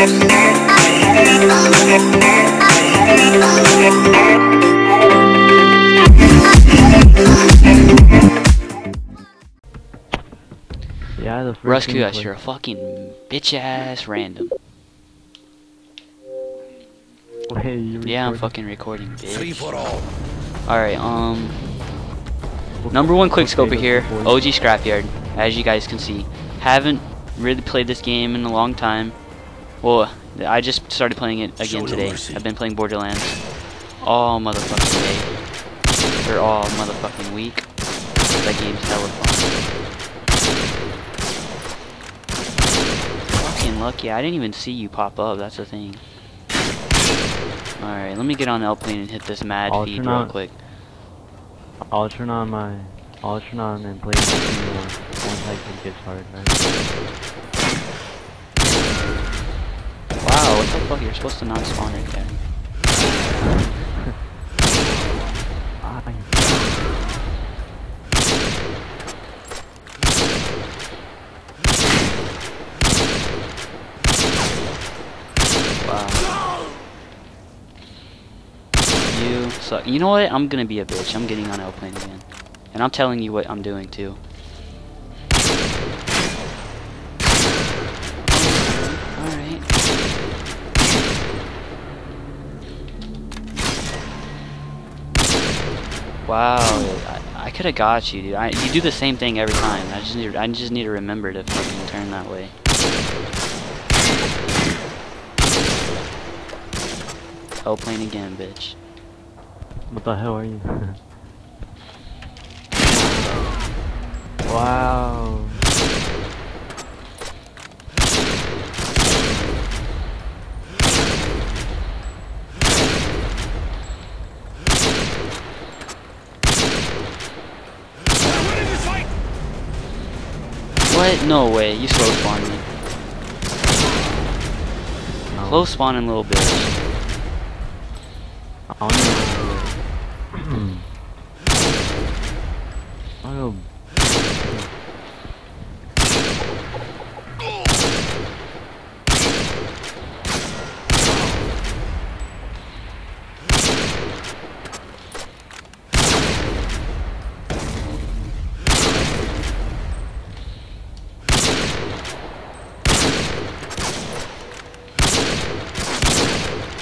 Yeah, the first Rescue game us, you're a fucking bitch ass random. Wait, Yeah, I'm fucking recording, Three bitch. for all. Alright, um, number one quick scoper here. OG Scrapyard, as you guys can see. Haven't really played this game in a long time. Well, I just started playing it again no today. mercy. I've been playing Borderlands all motherfucking day. Or all motherfucking week. That game's hella fun. Fucking lucky, I didn't even see you pop up, that's the thing. Alright, let me get on L plane and hit this mad I'll feed turn real on- quick. I'll turn on my. I'll turn on and play my team once I can get started, right? Wow, what the fuck? You're supposed to not spawn right there. Wow. You suck. You know what? I'm gonna be a bitch. I'm getting on airplane again. And I'm telling you what I'm doing too. Wow, I, I could have got you, dude. I, you do the same thing every time. I just need, I just need to remember to fucking turn that way. Oh, plane again, bitch. What the hell are you? wow. What? No way. You slow spawned me. Close spawning, little bitch. I don't know. I don't know.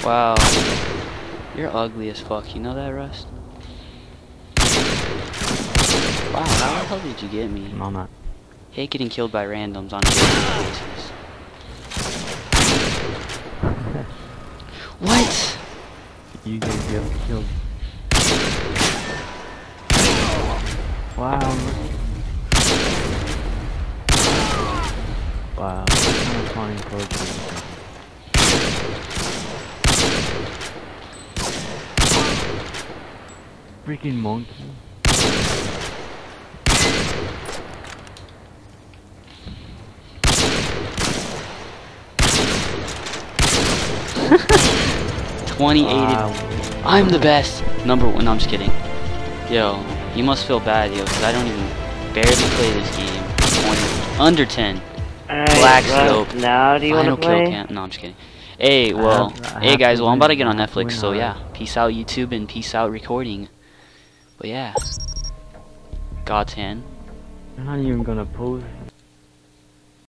Wow. You're ugly as fuck. You know that, Rust? Wow, how the hell did you get me? No, I'm not. Hate getting killed by randoms on a basis. What? You get killed. Wow. Wow. Kind of spawning close is this? Freaking monkey. Twenty eighty. Wow. I'm the best. Number one. No, I'm just kidding. Yo, you must feel bad, yo, because I don't even barely play this game. 20, under 10. Alright, Black Russ, Scope. now do you want Final to kill play? cam. No, I'm just kidding. Hey, well, have- hey have guys, well, I'm about to get on I have to Netflix, so yeah. Peace out, YouTube, and peace out, recording. But yeah. God's hand. I'm not even gonna post